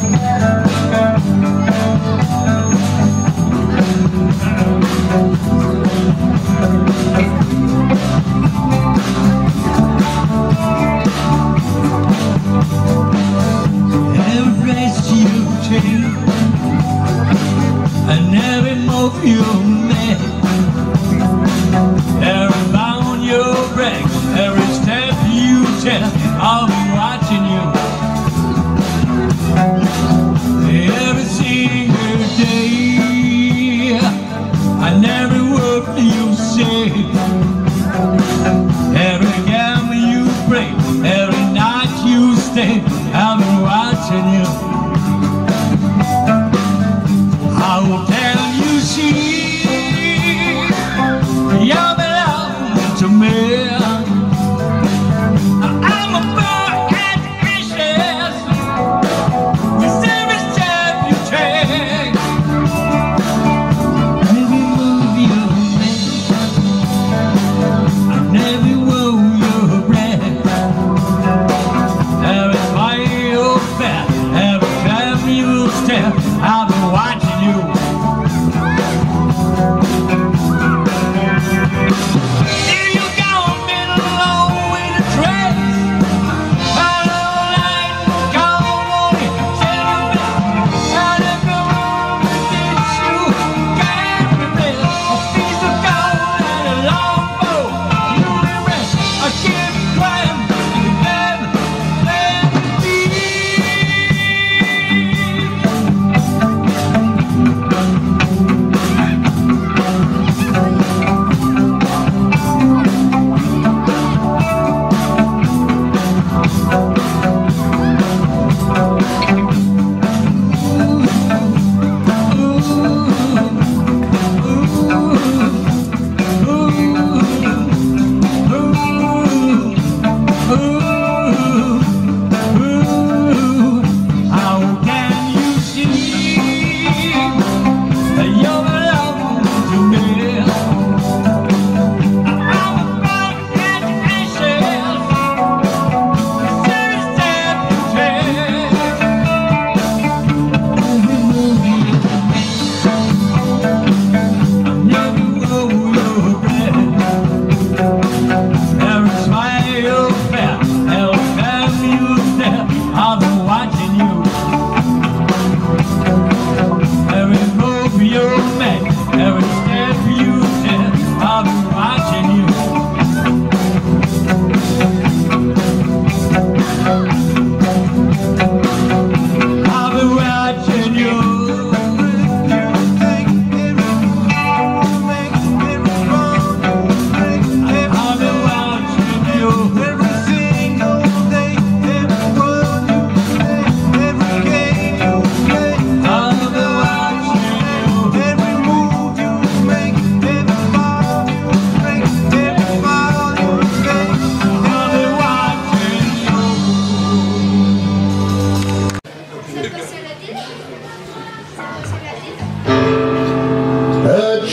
together.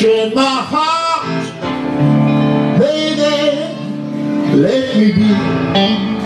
Gonna heart, them, you're not gonna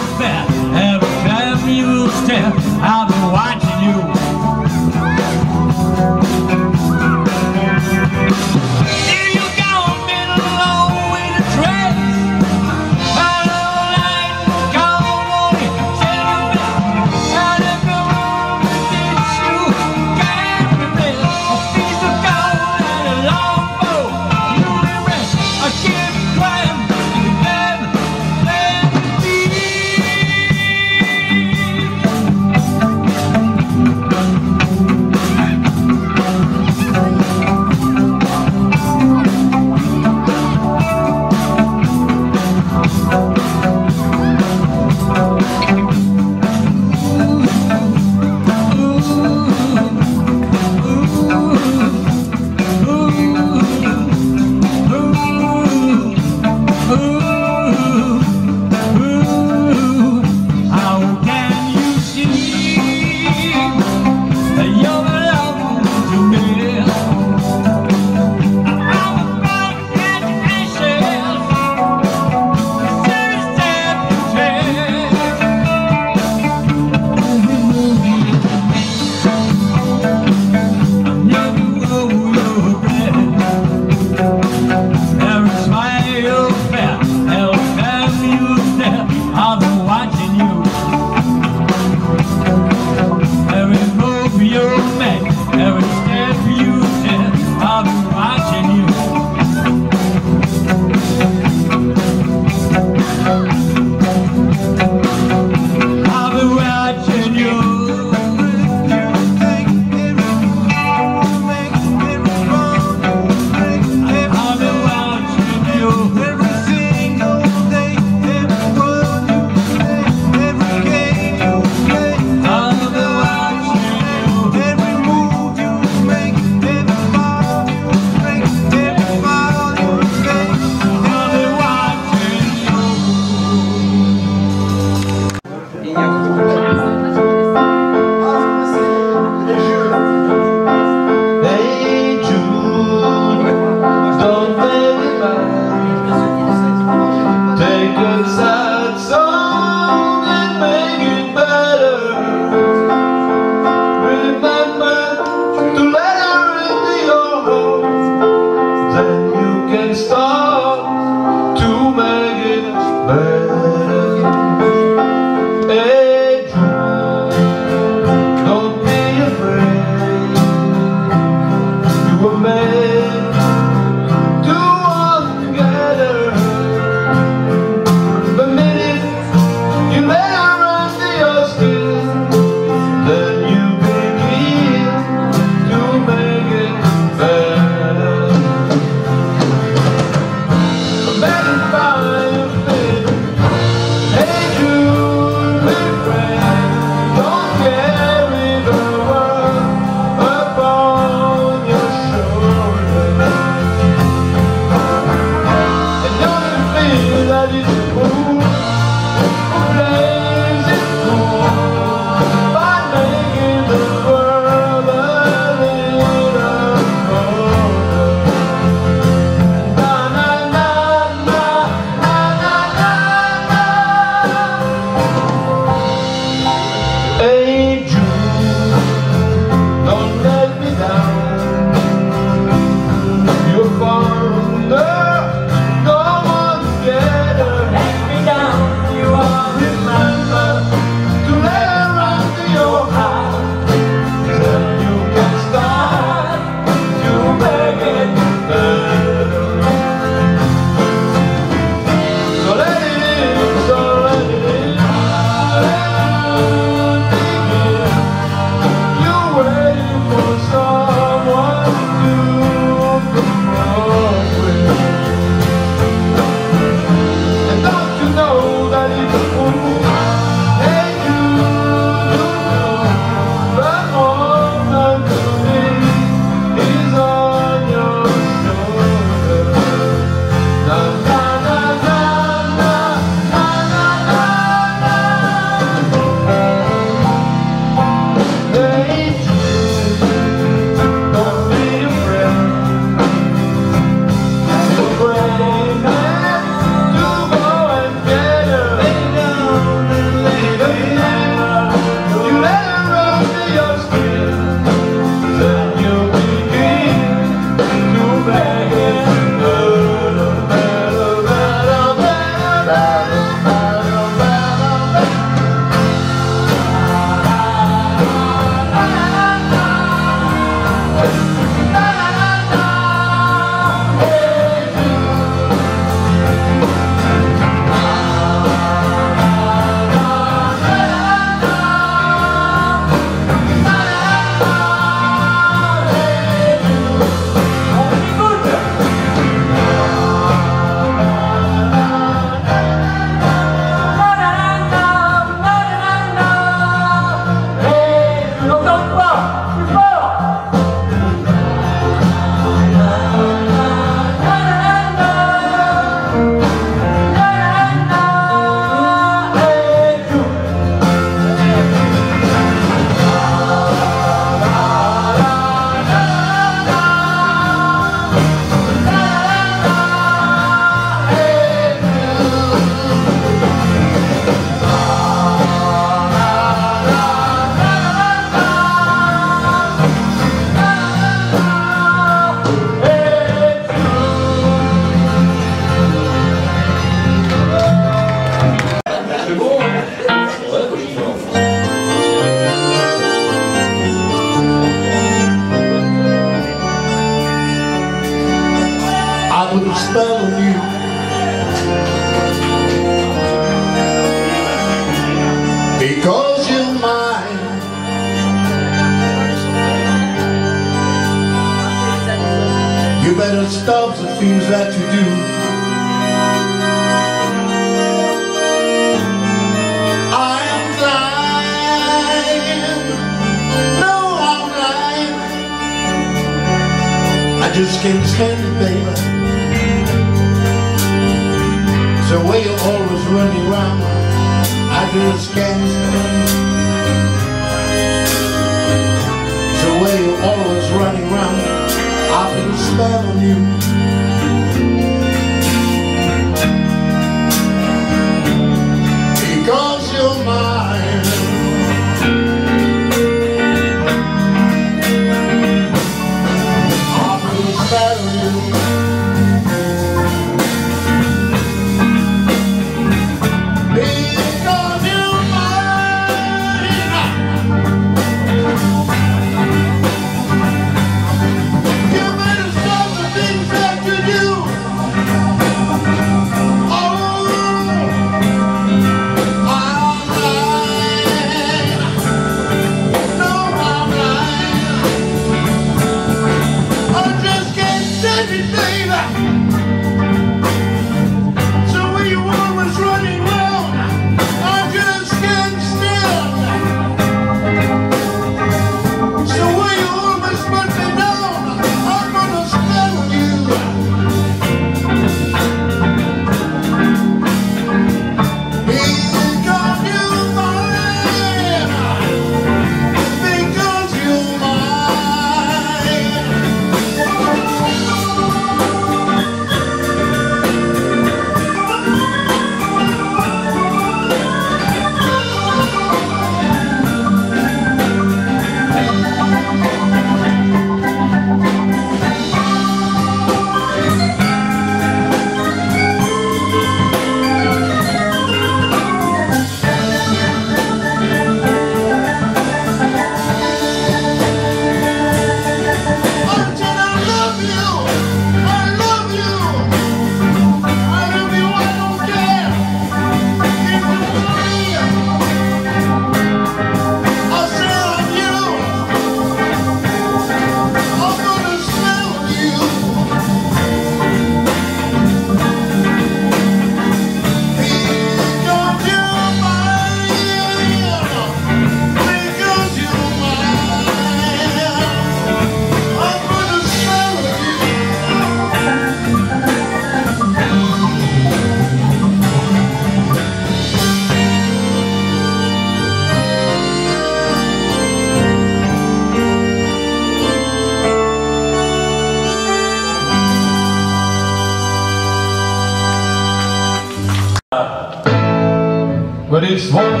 It's one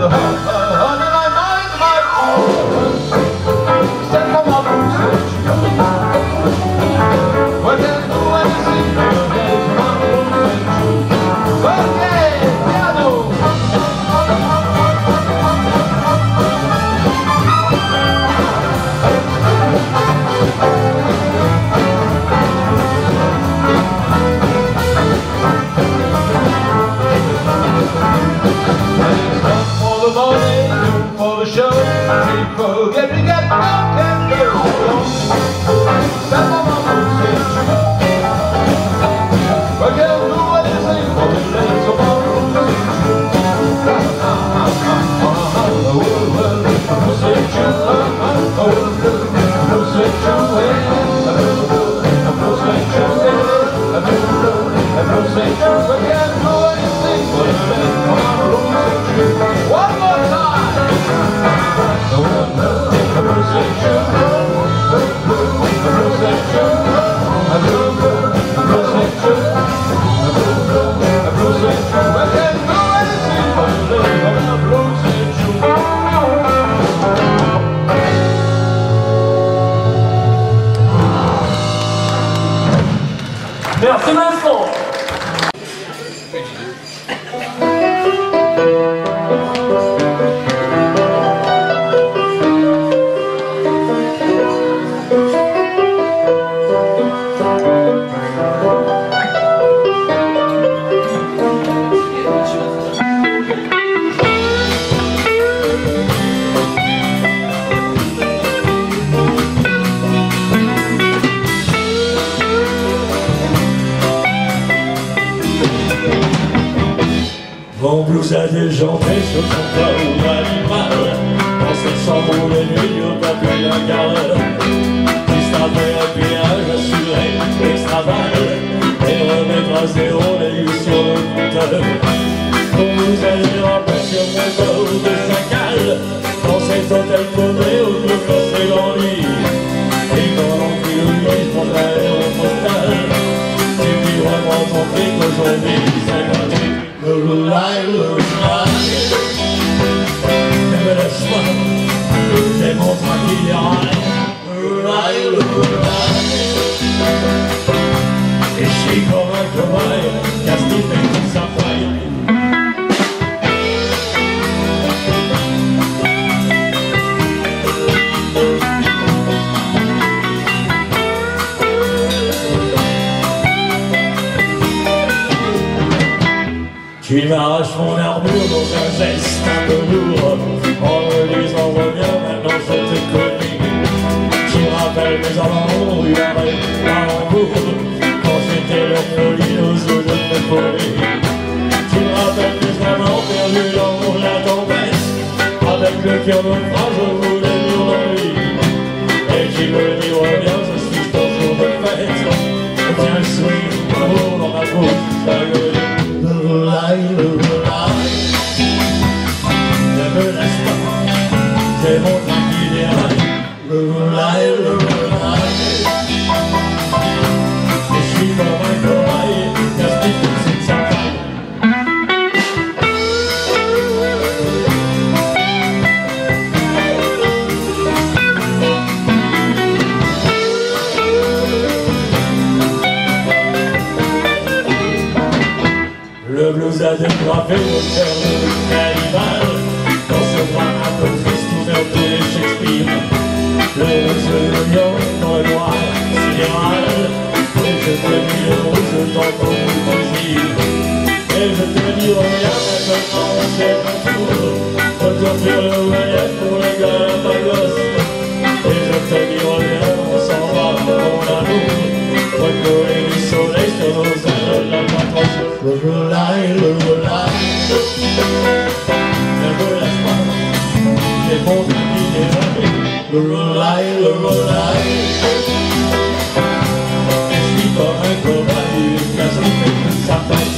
want to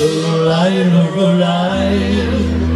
volaille, le volaille Je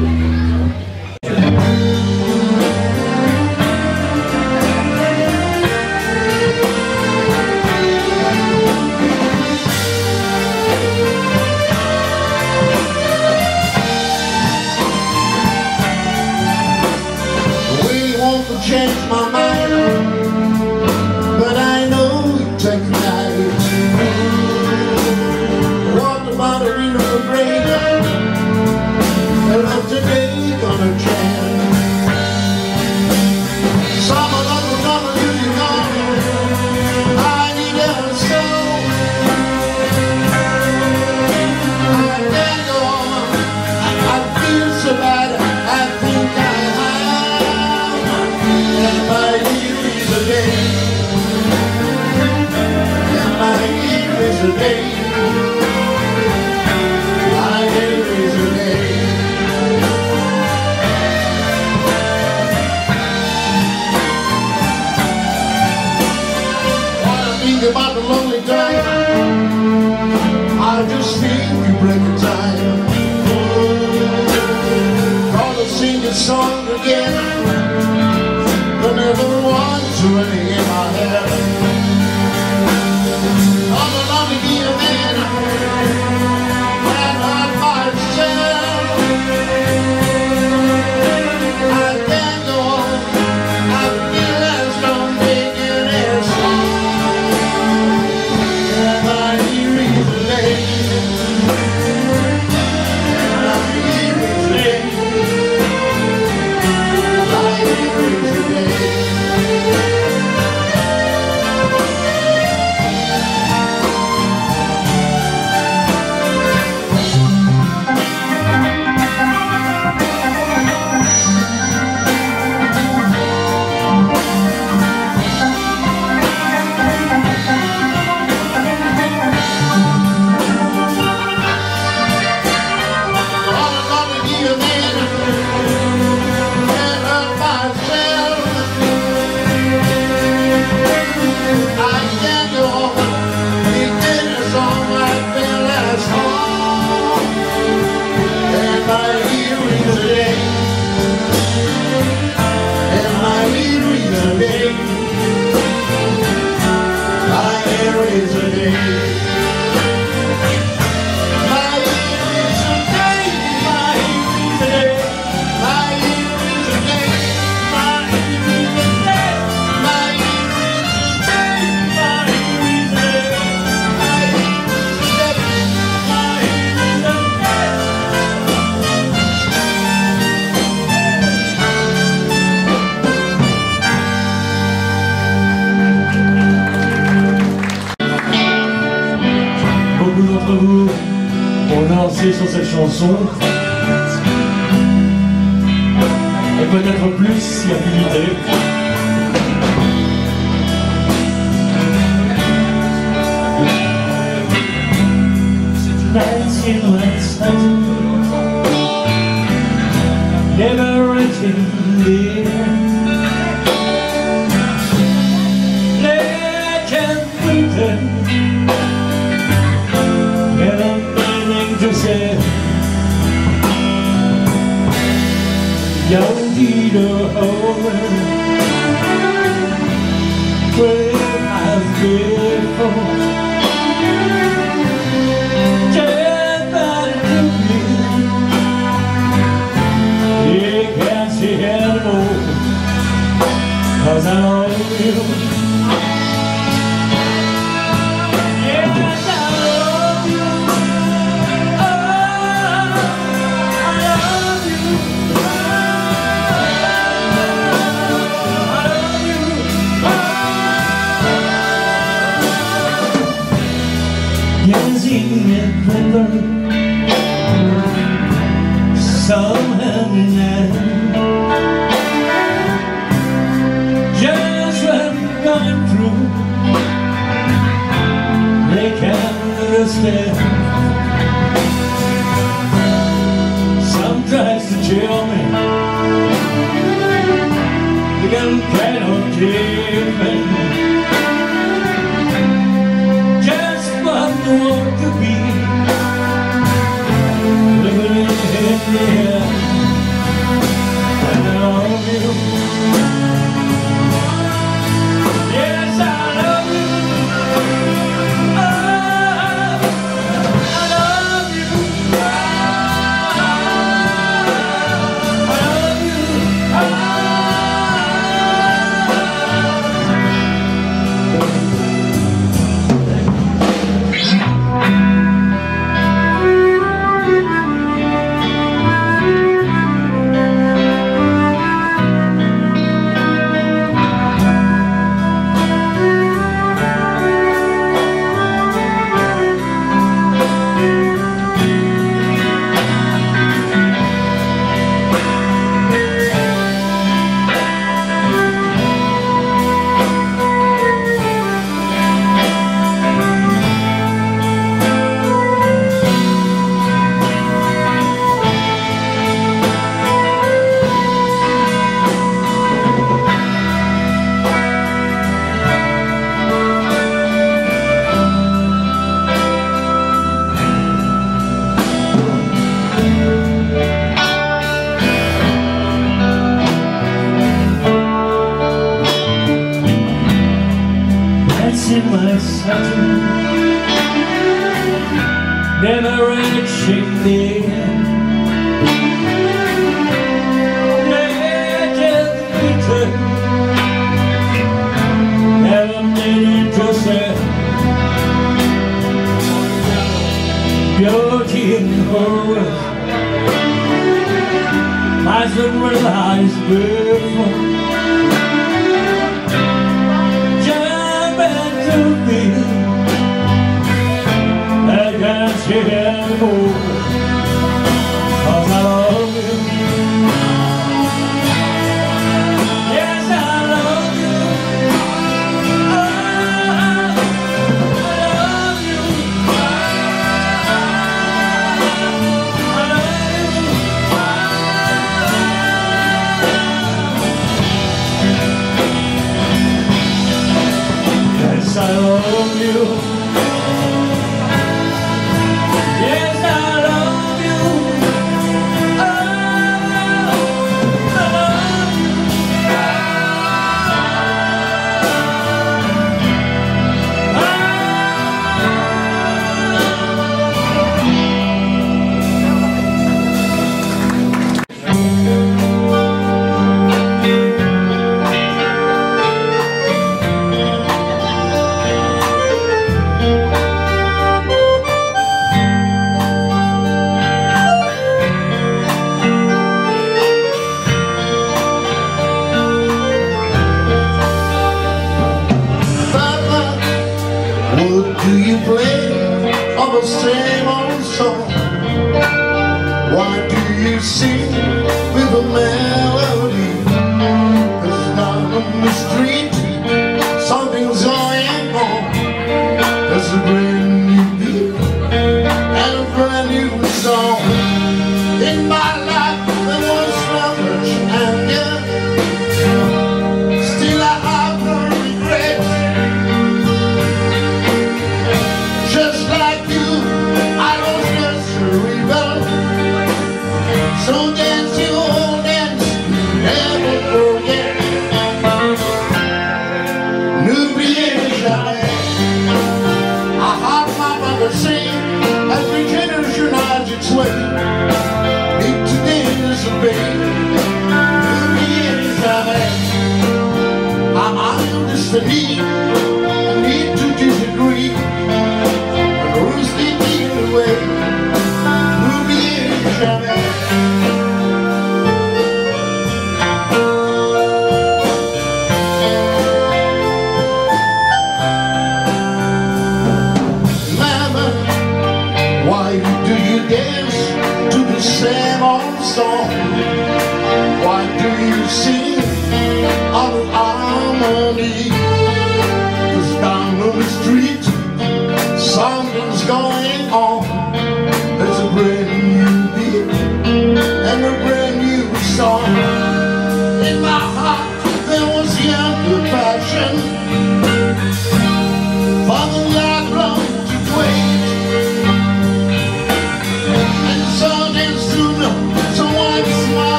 Monsun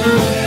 N'oubliez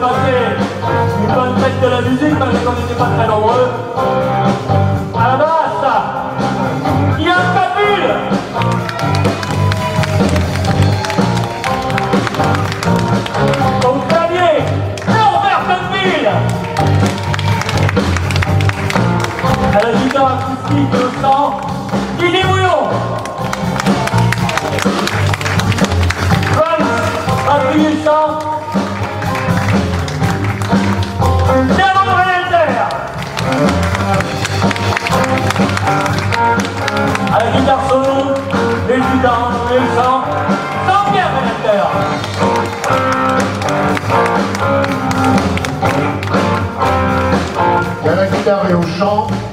pas une bonne de la musique parce qu'on n'était pas très nombreux. Eu é João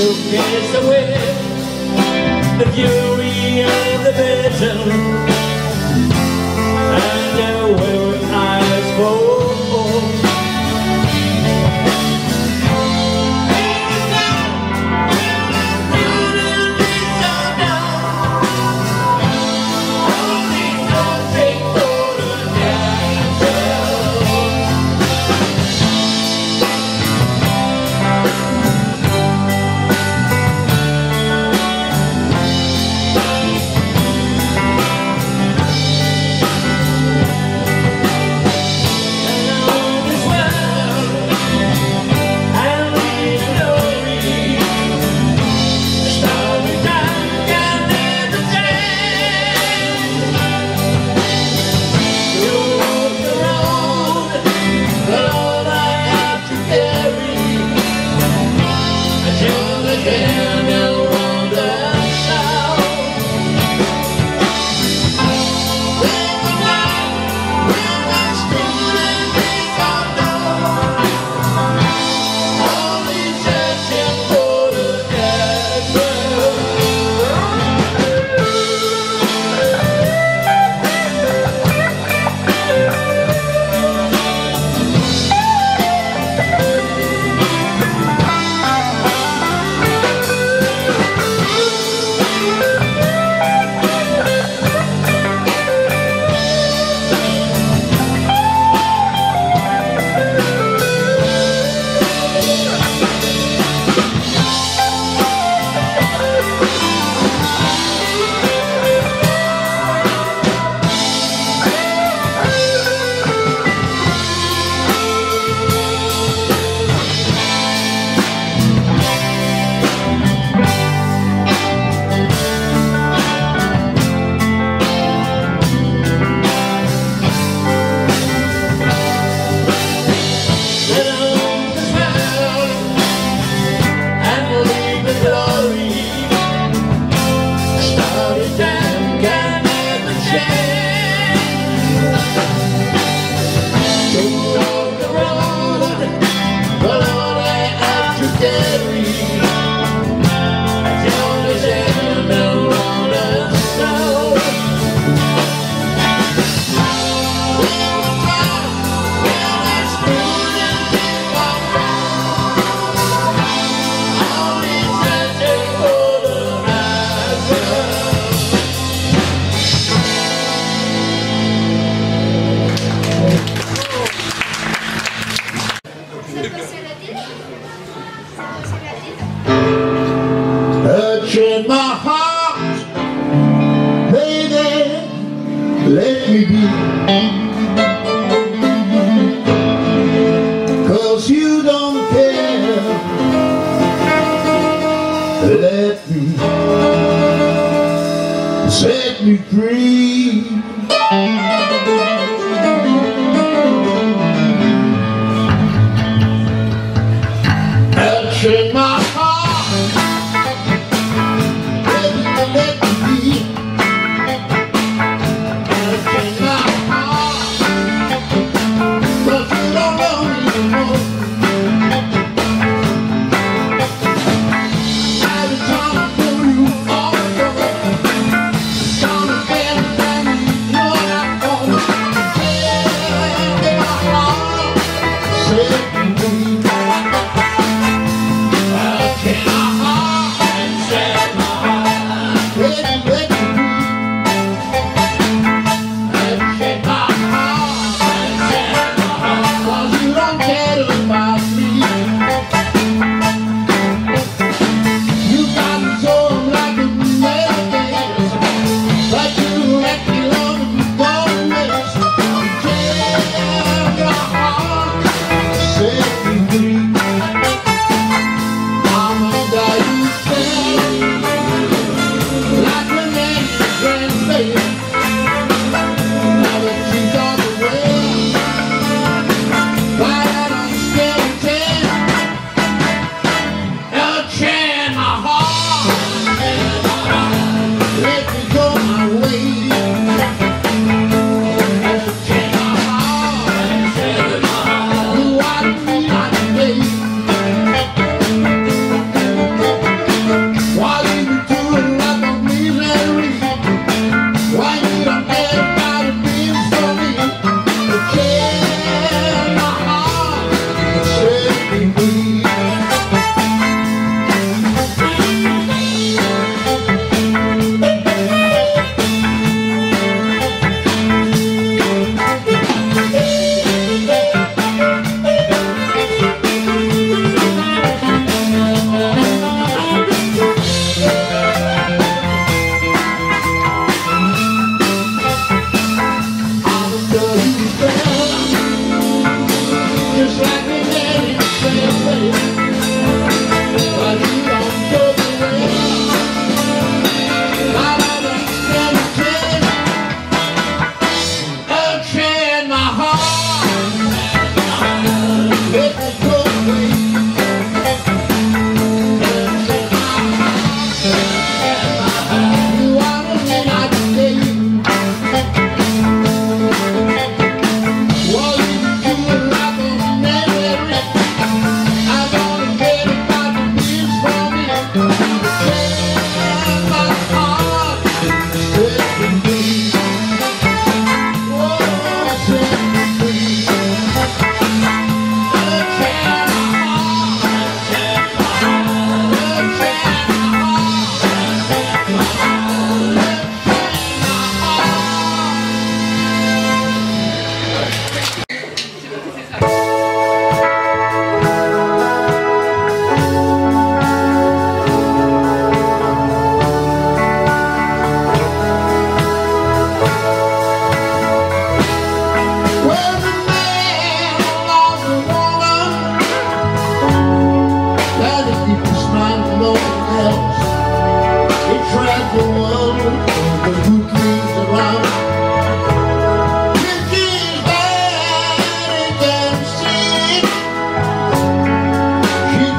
Gonna get a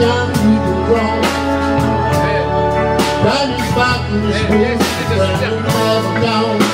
done people wrong. Turning back in this world, but I'm down.